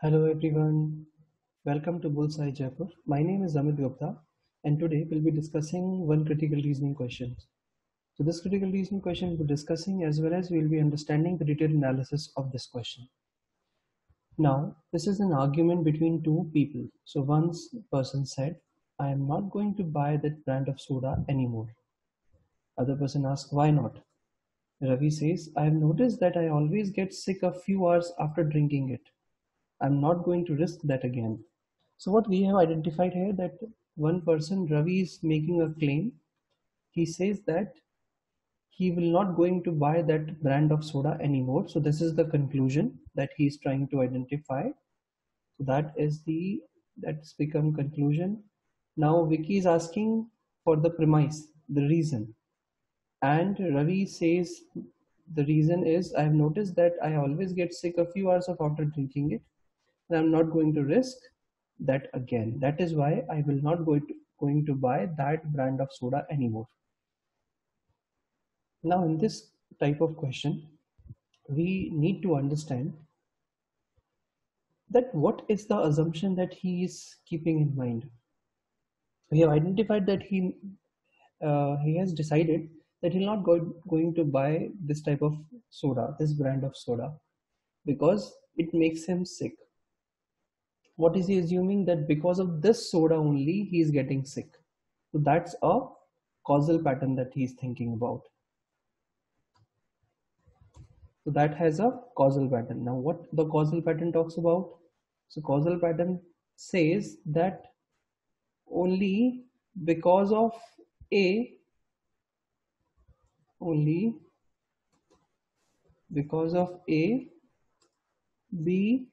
Hello everyone, welcome to Bullseye Jaipur. My name is Amit Gupta and today we'll be discussing one critical reasoning question. So this critical reasoning question we'll be discussing as well as we'll be understanding the detailed analysis of this question. Now this is an argument between two people. So one person said, I am not going to buy that brand of soda anymore. Other person asked, why not? Ravi says, I have noticed that I always get sick a few hours after drinking it. I'm not going to risk that again. So what we have identified here that one person, Ravi is making a claim. He says that he will not going to buy that brand of soda anymore. So this is the conclusion that he is trying to identify. So that is the, that's become conclusion. Now Vicky is asking for the premise, the reason. And Ravi says the reason is I have noticed that I always get sick a few hours of after drinking it and I'm not going to risk that again. That is why I will not go to, going to buy that brand of soda anymore. Now in this type of question, we need to understand that what is the assumption that he is keeping in mind. We have identified that he uh, he has decided that he'll not go, going to buy this type of soda, this brand of soda, because it makes him sick what is he assuming? That because of this soda only he is getting sick. So that's a causal pattern that he is thinking about. So that has a causal pattern. Now what the causal pattern talks about? So causal pattern says that only because of a only because of a b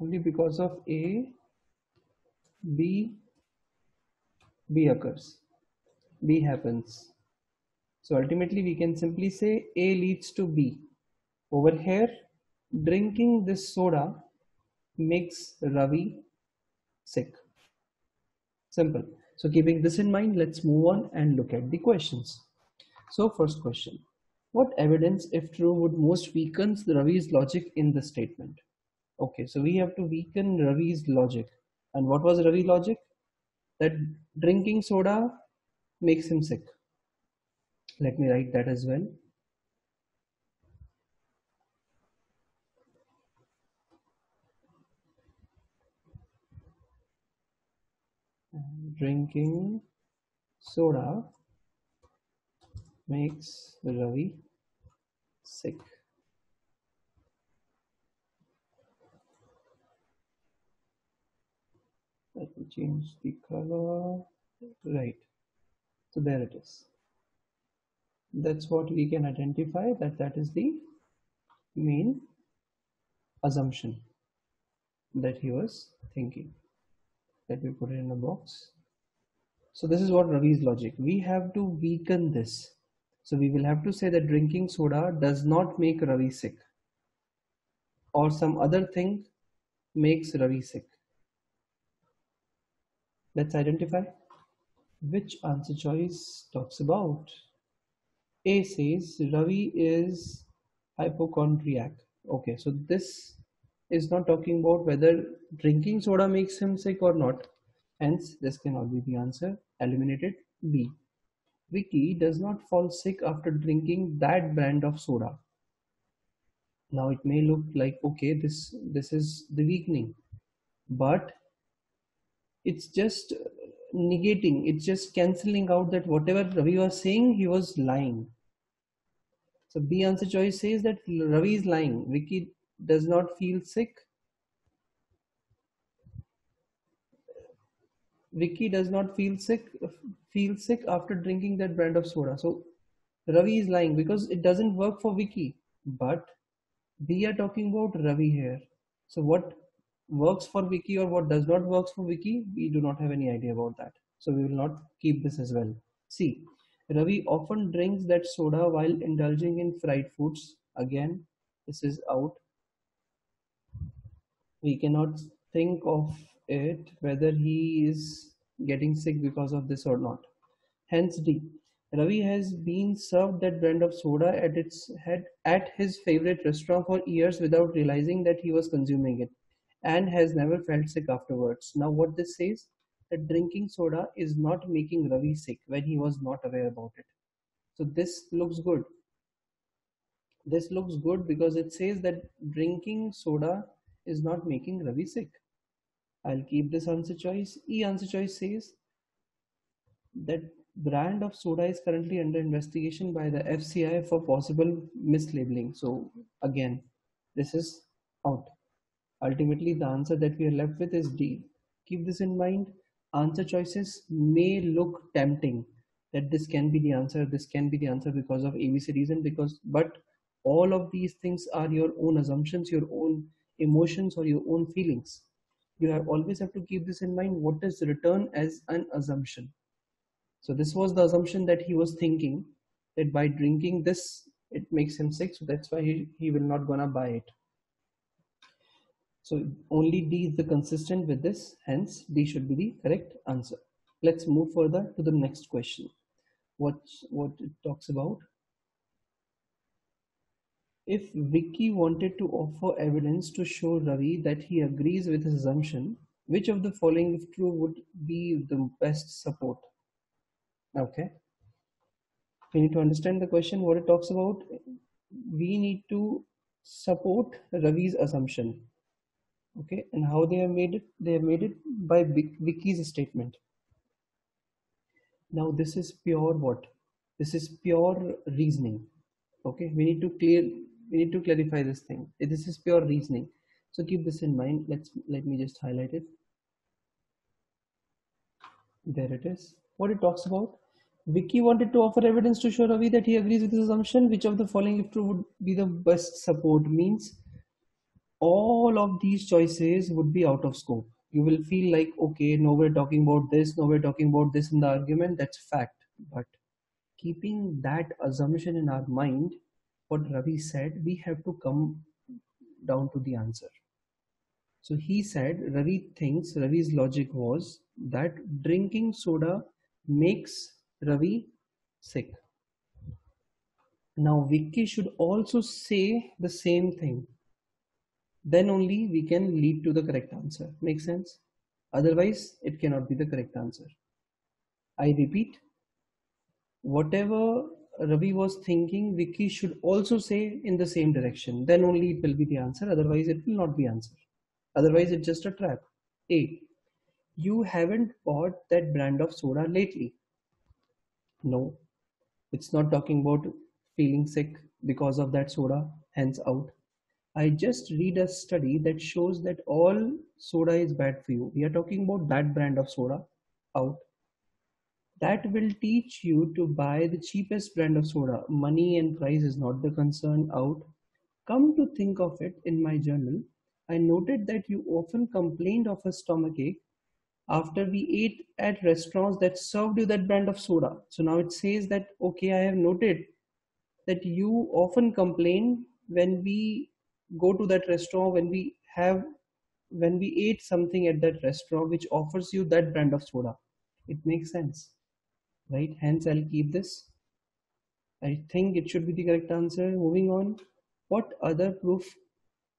only because of A, B, B occurs, B happens. So ultimately we can simply say A leads to B. Over here, drinking this soda makes Ravi sick. Simple. So keeping this in mind, let's move on and look at the questions. So first question, what evidence if true would most weaken Ravi's logic in the statement? Okay, so we have to weaken Ravi's logic. And what was Ravi's logic? That drinking soda makes him sick. Let me write that as well. Drinking soda makes Ravi sick. Let me change the color. Right. So there it is. That's what we can identify that that is the main assumption that he was thinking. Let me put it in a box. So this is what Ravi's logic. We have to weaken this. So we will have to say that drinking soda does not make Ravi sick or some other thing makes Ravi sick Let's identify which answer choice talks about. A says Ravi is hypochondriac. Okay, so this is not talking about whether drinking soda makes him sick or not. Hence, this cannot be the answer. Eliminated B. Vicky does not fall sick after drinking that brand of soda. Now it may look like okay, this this is the weakening, but it's just uh, negating it's just cancelling out that whatever ravi was saying he was lying. So b answer choice says that ravi is lying. Vicky does not feel sick. Vicky does not feel sick feel sick after drinking that brand of soda. So ravi is lying because it doesn't work for vicky. But we are talking about ravi here. So what works for Vicky or what does not works for Vicky, we do not have any idea about that. So we will not keep this as well. See, Ravi often drinks that soda while indulging in fried foods. Again, this is out. We cannot think of it whether he is getting sick because of this or not. Hence D. Ravi has been served that brand of soda at its head at his favorite restaurant for years without realizing that he was consuming it and has never felt sick afterwards. Now what this says that drinking soda is not making Ravi sick when he was not aware about it. So this looks good. This looks good because it says that drinking soda is not making Ravi sick. I'll keep this answer choice. E answer choice says that brand of soda is currently under investigation by the FCI for possible mislabeling. So again, this is out. Ultimately, the answer that we are left with is D. Keep this in mind. Answer choices may look tempting that this can be the answer, this can be the answer because of ABC reason, because but all of these things are your own assumptions, your own emotions, or your own feelings. You have always have to keep this in mind. What is written as an assumption? So this was the assumption that he was thinking that by drinking this, it makes him sick. So that's why he, he will not gonna buy it. So only D is the consistent with this, hence D should be the correct answer. Let's move further to the next question. What, what it talks about. If Vicky wanted to offer evidence to show Ravi that he agrees with his assumption, which of the following, if true, would be the best support? Okay. We need to understand the question, what it talks about. We need to support Ravi's assumption okay and how they have made it? They have made it by Vicky's statement. Now this is pure what? This is pure reasoning. Okay we need to clear we need to clarify this thing. This is pure reasoning. So keep this in mind. Let's let me just highlight it. There it is. What it talks about? Vicky wanted to offer evidence to show Ravi that he agrees with his assumption. Which of the following, if true, would be the best support? Means all of these choices would be out of scope. You will feel like, okay, no, we're talking about this, no, we're talking about this in the argument. That's fact. But keeping that assumption in our mind, what Ravi said, we have to come down to the answer. So he said, Ravi thinks, Ravi's logic was that drinking soda makes Ravi sick. Now Vicky should also say the same thing then only we can lead to the correct answer. Make sense? Otherwise, it cannot be the correct answer. I repeat, whatever Ravi was thinking, Vicky should also say in the same direction. Then only it will be the answer. Otherwise, it will not be answer. Otherwise, it's just a trap. A. You haven't bought that brand of soda lately. No, it's not talking about feeling sick because of that soda, hence out. I just read a study that shows that all soda is bad for you. We are talking about that brand of soda out. That will teach you to buy the cheapest brand of soda. Money and price is not the concern out. Come to think of it in my journal, I noted that you often complained of a stomachache after we ate at restaurants that served you that brand of soda. So now it says that, okay, I have noted that you often complain when we go to that restaurant when we have when we ate something at that restaurant which offers you that brand of soda. It makes sense right? Hence i'll keep this. I think it should be the correct answer. Moving on what other proof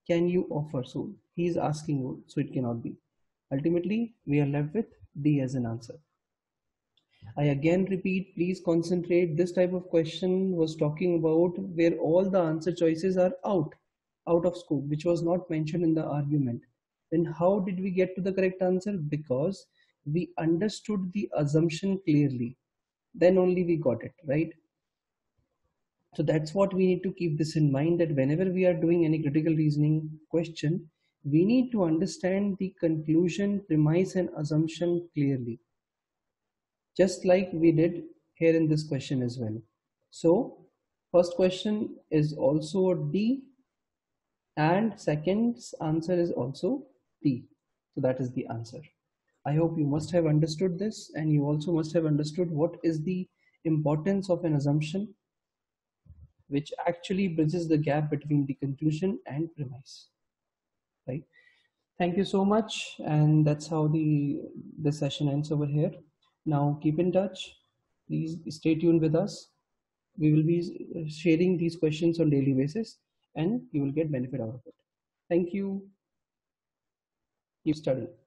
can you offer? So he is asking you so it cannot be. Ultimately we are left with d as an answer. I again repeat please concentrate. This type of question was talking about where all the answer choices are out out of scope, which was not mentioned in the argument, then how did we get to the correct answer? Because we understood the assumption clearly. Then only we got it, right? So that's what we need to keep this in mind that whenever we are doing any critical reasoning question, we need to understand the conclusion, premise, and assumption clearly. Just like we did here in this question as well. So, first question is also D and second answer is also D. So that is the answer. I hope you must have understood this and you also must have understood what is the importance of an assumption which actually bridges the gap between the conclusion and premise. Right. Thank you so much. And that's how the, the session ends over here. Now keep in touch Please stay tuned with us. We will be sharing these questions on daily basis and you will get benefit out of it. Thank you. Keep studying.